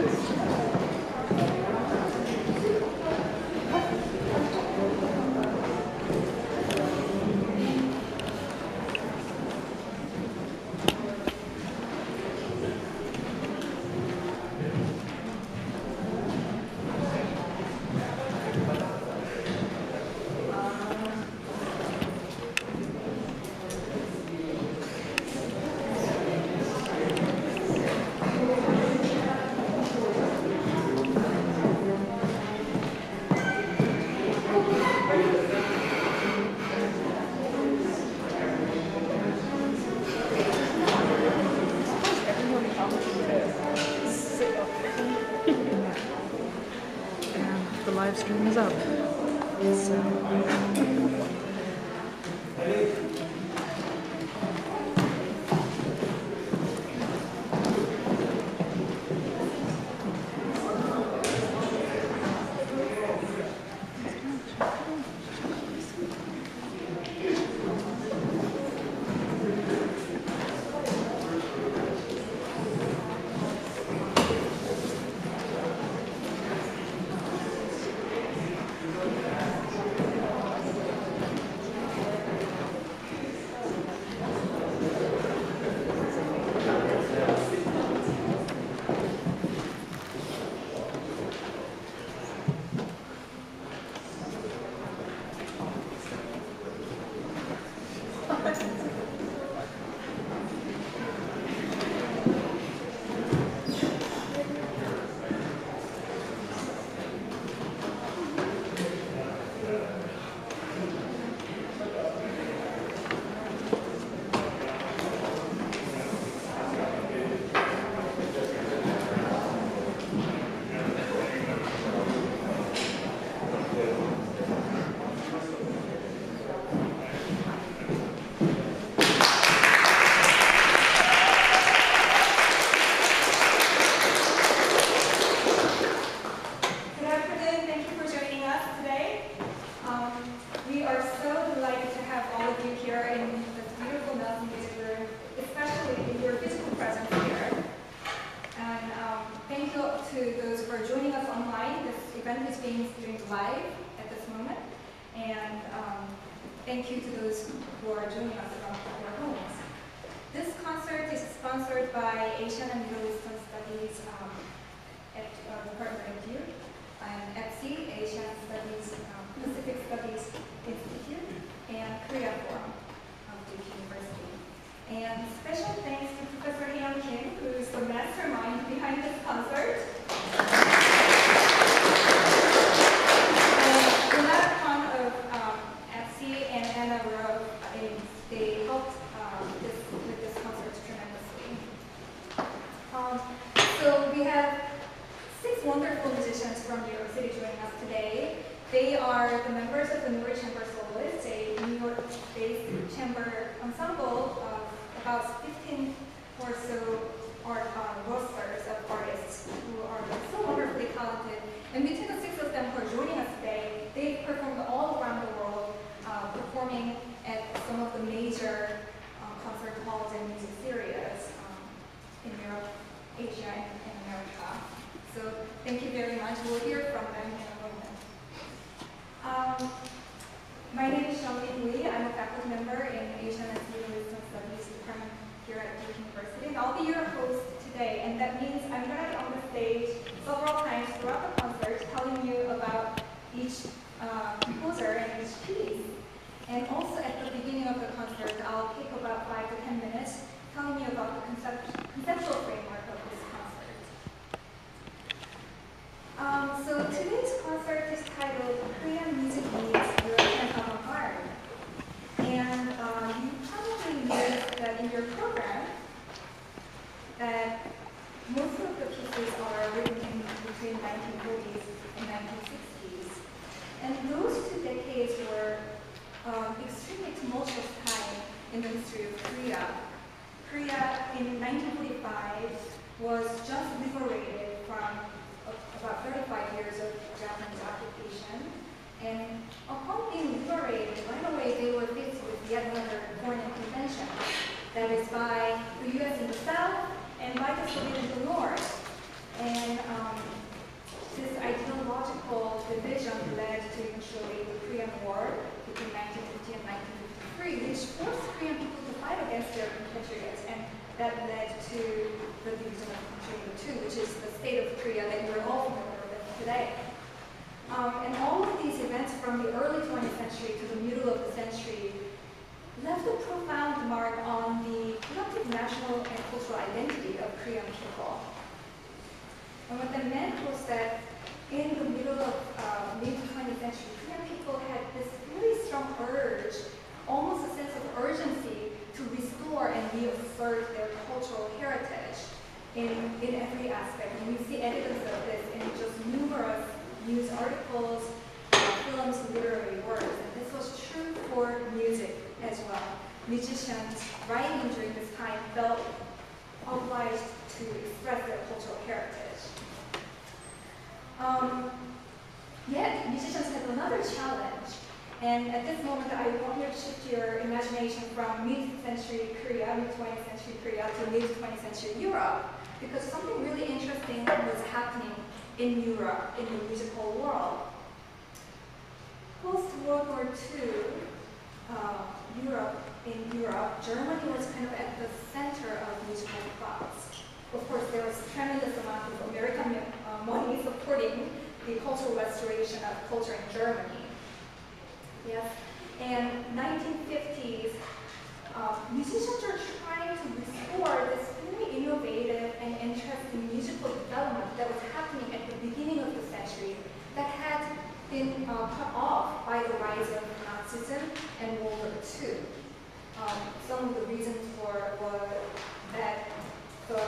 and And what that meant was that in the middle of uh, mid 20th century, Korean people had this really strong urge, almost a sense of urgency to restore and reassert their cultural heritage in, in every aspect. And we see evidence of this in just numerous news articles, uh, films, literary works. And this was true for music as well. Musicians writing during this time felt obliged to express their cultural heritage. Um, yet, musicians had another challenge. And at this moment, I want you to shift your imagination from mid-century Korea, mid-20th century Korea to mid-20th century Europe, because something really interesting was happening in Europe, in the musical world. Post-World War II, uh, Europe, in Europe, Germany was kind of at the center of musical thoughts. Of course, there was tremendous amount of American uh, money supporting the cultural restoration of culture in Germany. Yes, and 1950s, uh, musicians are trying to restore this very innovative and interesting musical development that was happening at the beginning of the century that had been uh, cut off by the rise of Nazism and World War II. Um, some of the reasons for were that the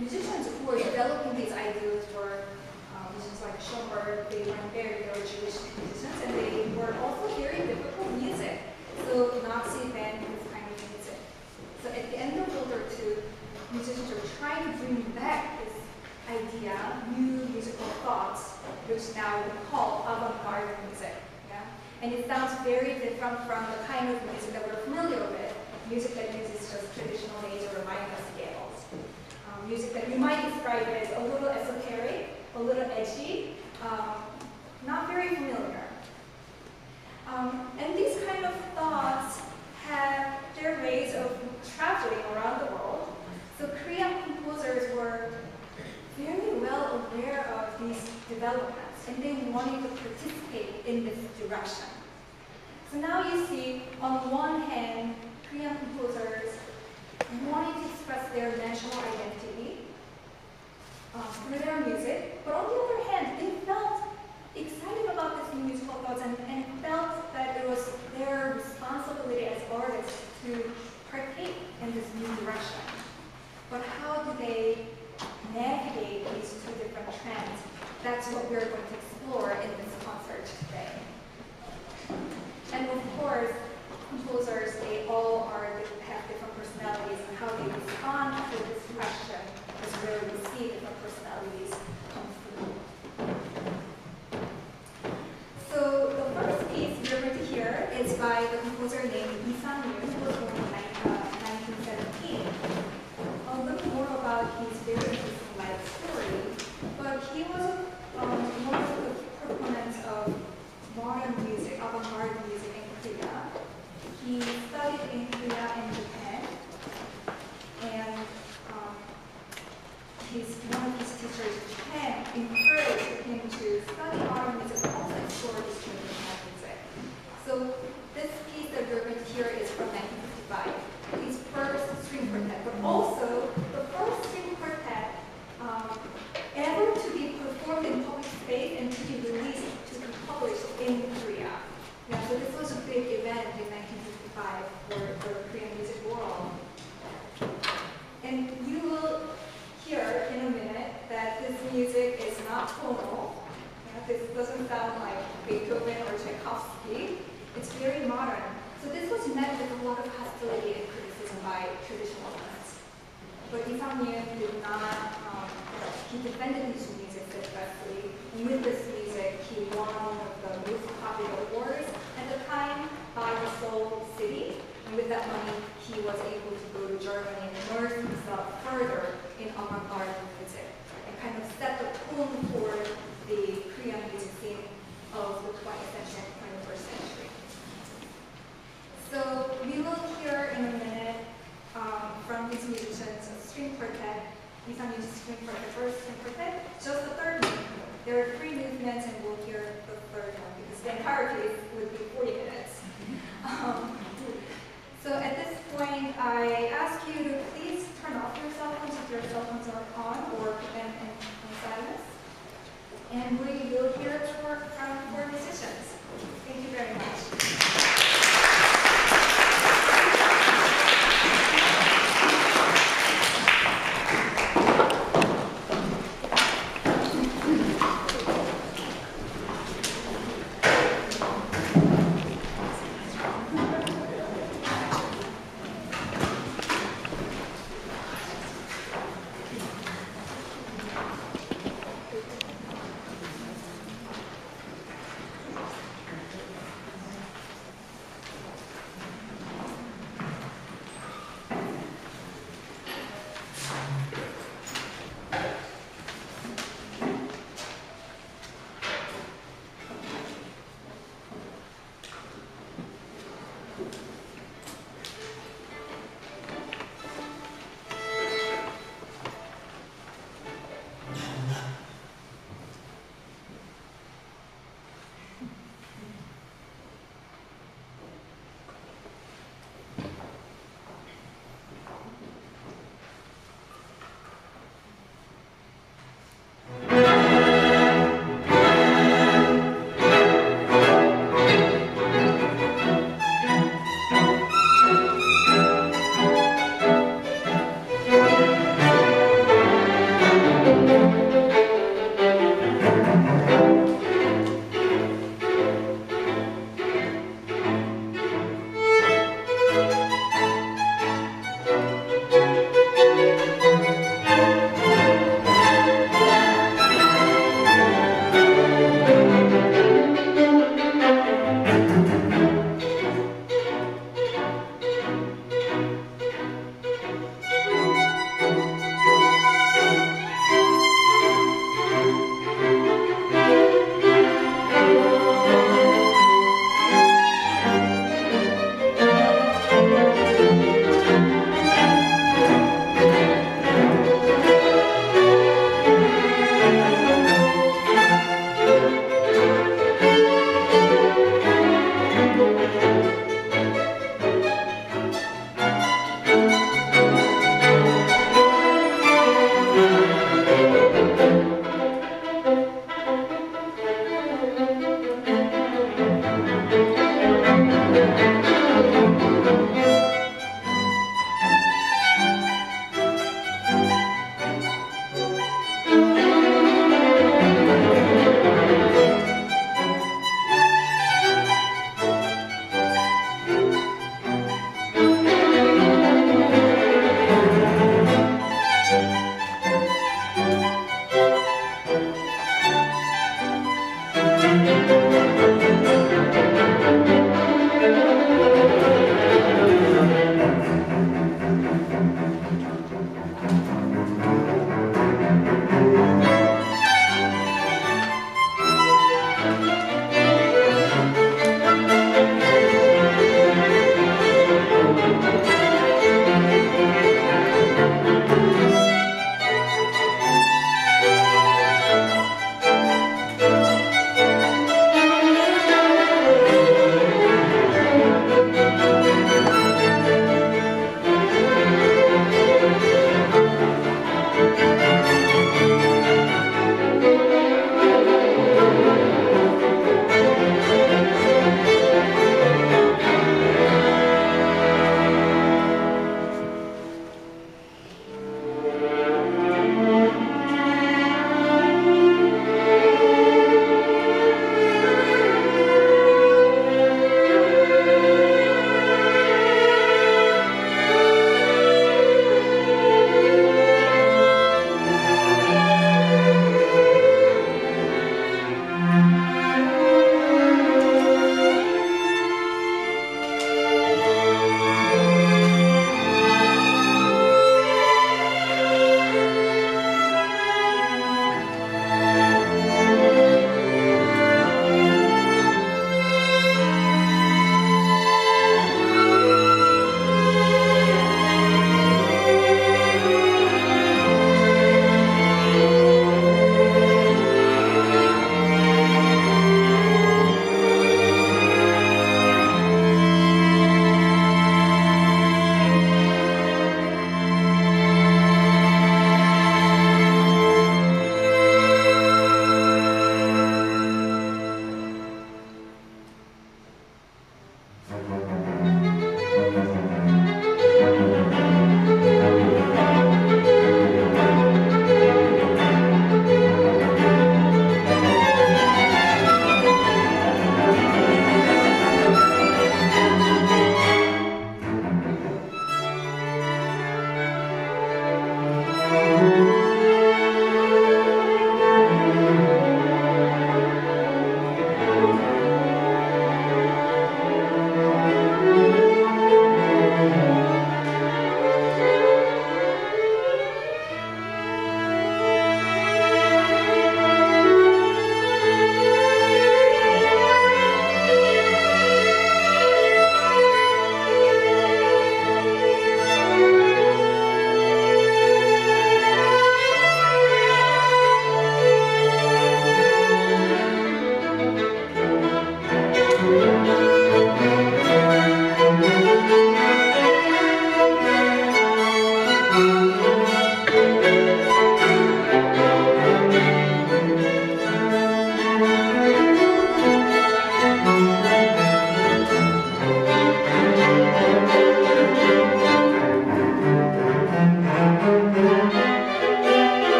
musicians who were developing these ideas were um, musicians like Schoenberg, they weren't very, very Jewish musicians, and they were also very difficult music. So Nazi banned this kind of music. So at the end of World War II, musicians were trying to bring back this idea, new musical thoughts, which now we call avant-garde music. Yeah? And it sounds very different from the kind of music that we're familiar with, music that uses just traditional major or minor scales. Um, music that you might describe as a little esoteric, a little edgy, um, not very familiar. Um, and these kind of thoughts have their ways of traveling around the world. So Korean composers were very well aware of these developments and they wanted to participate in this direction. So now you see, on one hand, Korean composers wanting to express their national identity through their music, but on the other hand, they felt excited about this new musical thoughts and, and felt that it was their responsibility as artists to partake in this new direction. But how do they navigate these two different trends? That's what we're going to explore in this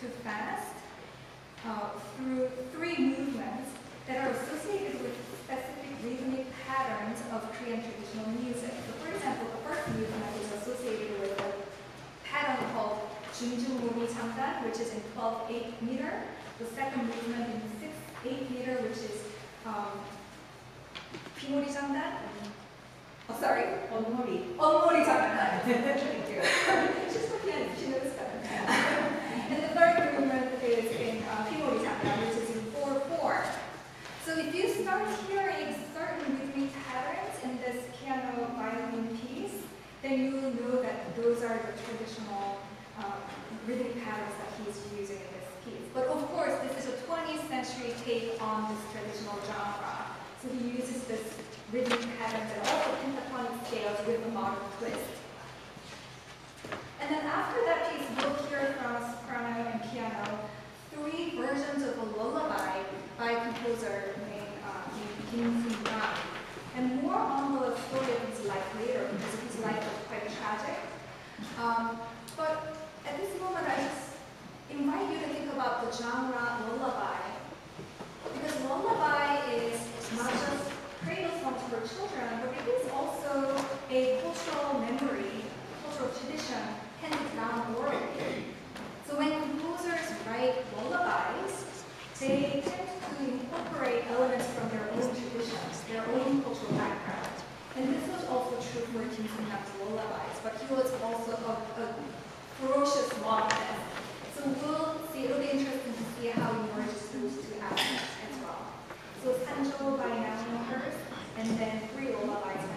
to fast uh, through three movements that are associated with specific rhythmic patterns of Korean traditional music. So for example, the first movement is associated with a pattern called Jungjungmori Changdan, which is in 12-8 meter. The second movement in 6-8 meter, which is um, Pimori Changdan. Oh, sorry? Onmori. Onmori Changdan. Thank you. She's Korean, she knows that. start hearing certain rhythmic patterns in this piano violin piece, then you will know that those are the traditional um, rhythmic patterns that he's using in this piece. But of course, this is a 20th century take on this traditional genre. So he uses this rhythmic patterns and also pentatonic scales with a modern twist. And then after that piece, we'll hear from soprano and piano three versions of a lullaby by composer And more on the story of his life later, because his life was quite tragic. Um, but at this moment, I just invite you to think about the genre lullaby. Because lullaby is not just cradle songs for children, but it is also a cultural memory, cultural tradition handed down orally. So when composers write lullabies, they tend incorporate elements from their own traditions, their own cultural background. And this was also true for Sun-nam's lullabies, but he was also a, a ferocious monarchist. So we'll see, it'll be interesting to see how he merges those two aspects as well. So Sanjo by National Hurst, and then three lullabies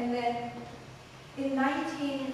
and then in 19,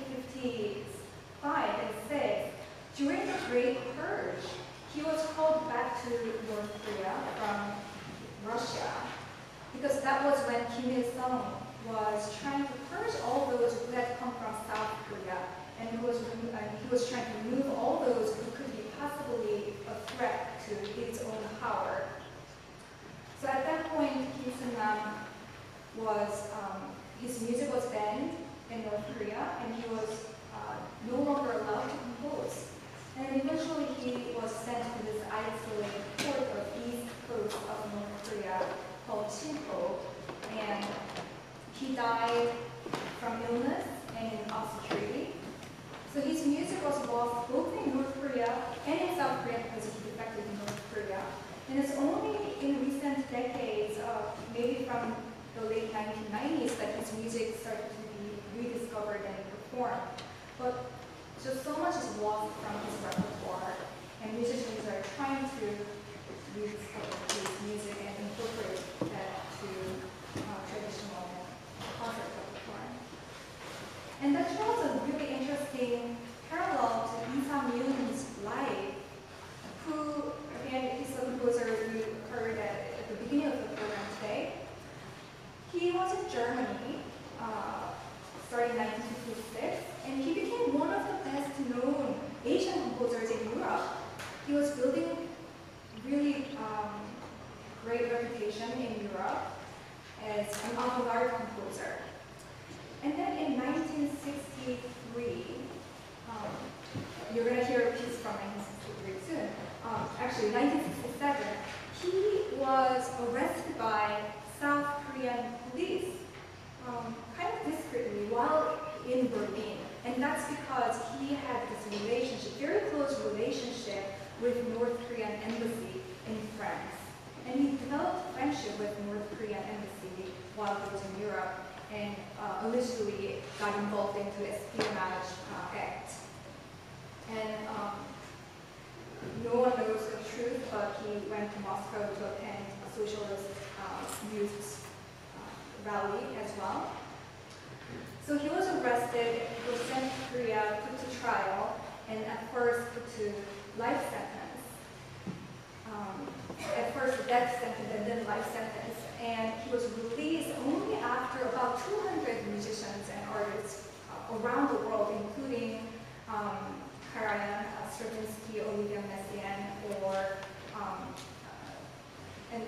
to life sentence. Um, at first death sentence and then life sentence. And he was released only after about 200 musicians and artists uh, around the world, including um, Karajan uh, Stravinsky, Olivier Messiaen, or um, uh, and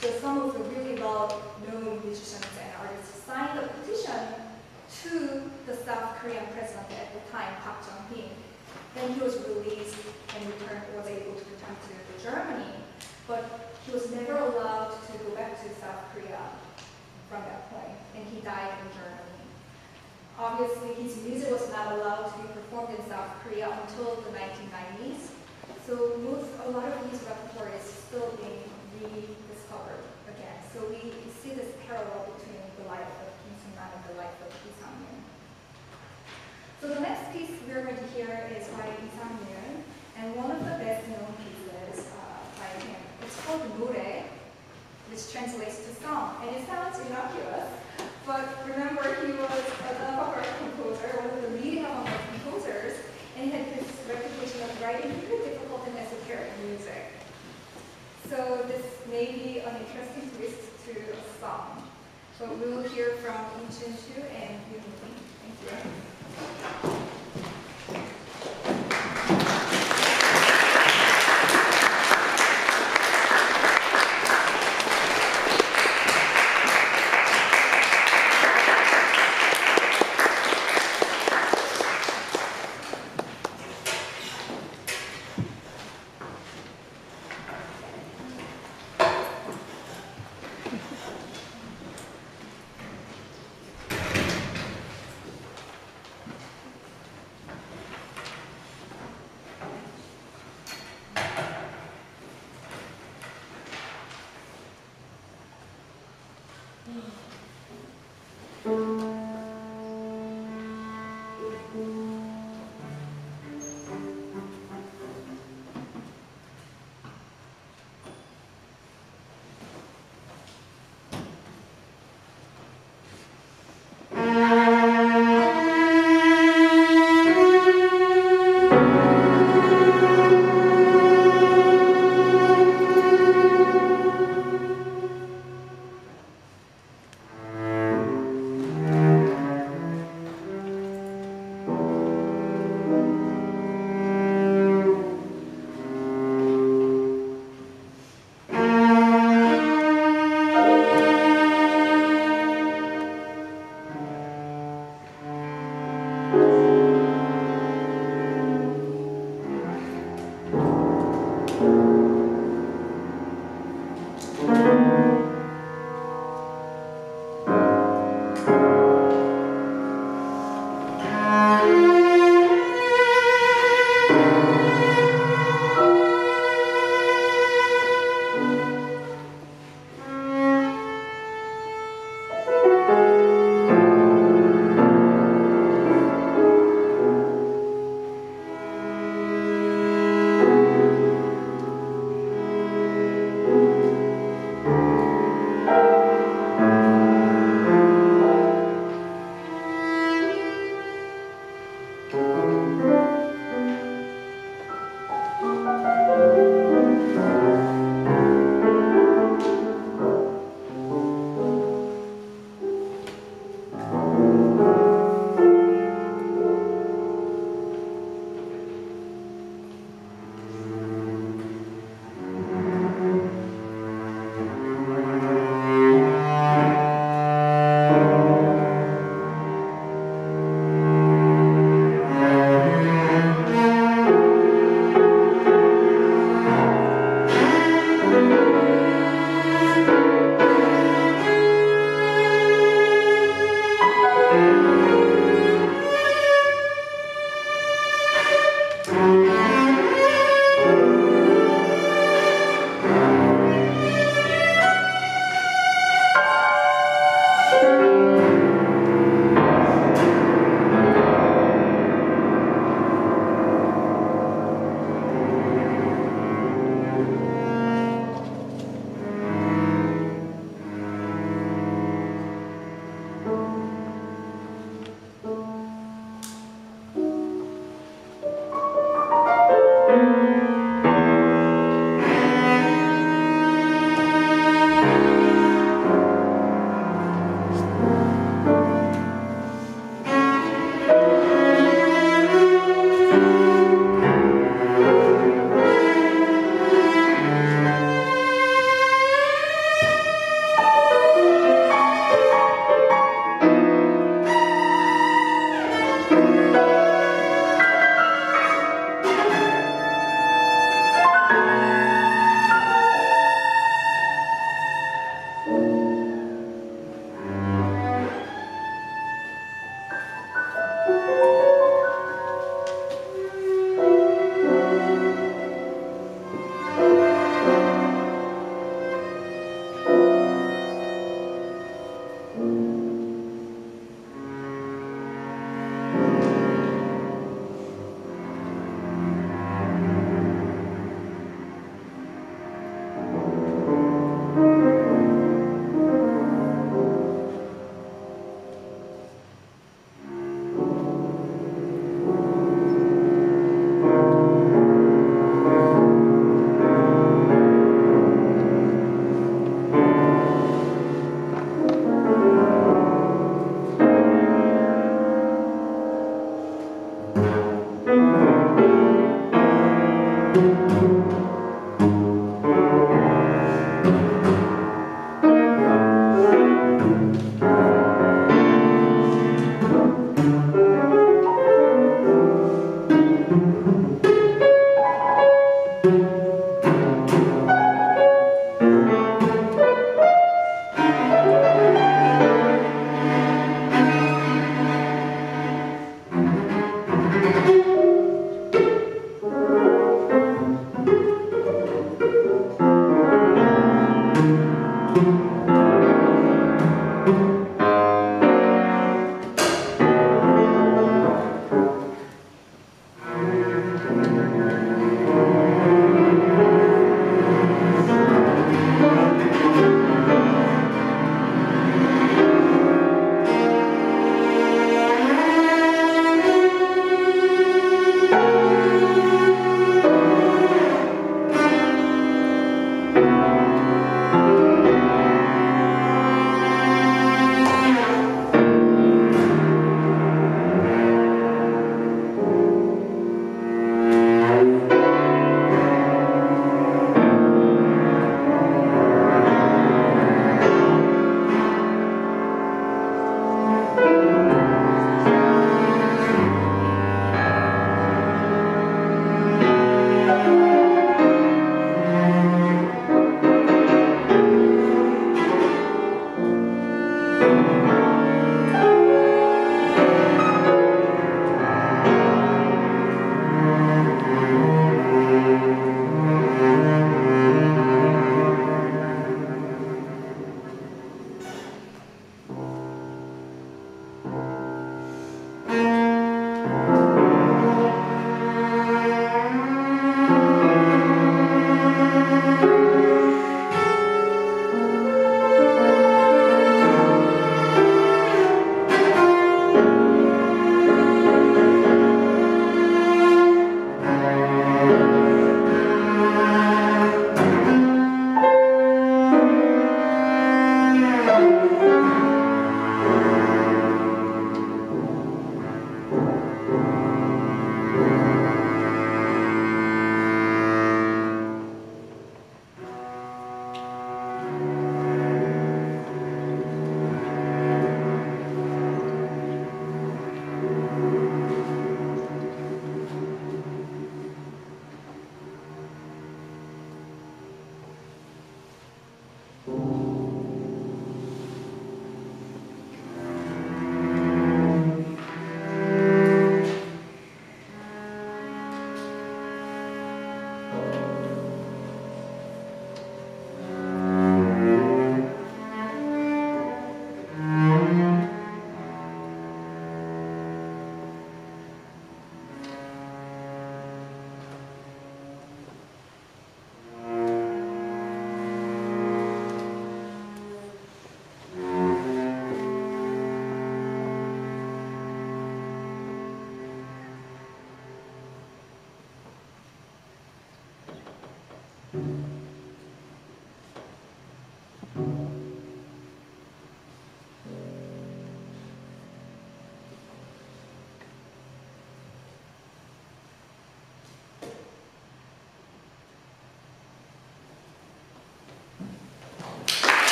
so some of the really well-known musicians and artists signed a petition to the South Korean president at the time, Park Chung-hee, then he was released and returned, was able to return to Germany, but he was never allowed to go back to South Korea from that point, and he died in Germany. Obviously, his music was not allowed to be performed in South Korea until the 1990s, so most, a lot of his repertoire is still being rediscovered again. So we see this parallel between the life of Kim Sun-nam and the life of Isang Yun. So the next piece we're going to hear is by Isang Yun, and one of the best known pieces uh, by him. It's called Nore, which translates to song, and it sounds innocuous, but remember he was a avant composer, one of the leading avant composers, and he had this reputation of writing really difficult and esoteric music. So this may be an interesting twist to a song, but we'll hear from Yi Qun Xu and Yoon Lee. Thank you. あっ。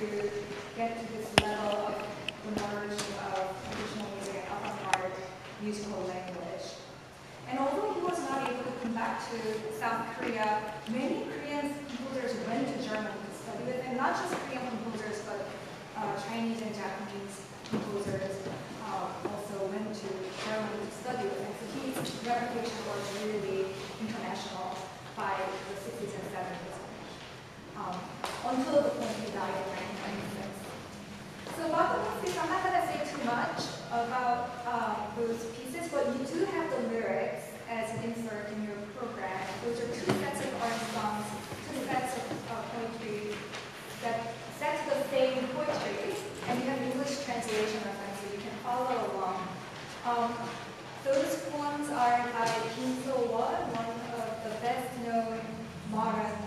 to get to this level of the of traditional music and avant-garde musical language. And although he was not able to come back to South Korea, many Korean composers went to Germany to study with him, not just Korean composers, but uh, Chinese and Japanese composers uh, also went to Germany to study with him. So his reputation was really international by the 60s and 70s um, until the point he died in 1926. So I'm not going to say too much about uh, those pieces, but you do have the lyrics as an insert in your program, which are two sets of art songs, two sets of uh, poetry that set the same poetry, and you have English translation of them, so you can follow along. Um, those poems are by Kim Sowol, one of the best-known modern